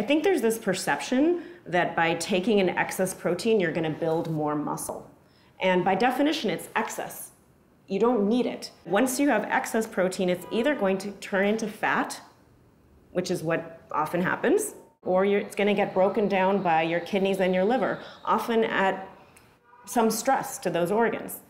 I think there's this perception that by taking an excess protein, you're going to build more muscle. And by definition, it's excess. You don't need it. Once you have excess protein, it's either going to turn into fat, which is what often happens, or it's going to get broken down by your kidneys and your liver, often at some stress to those organs.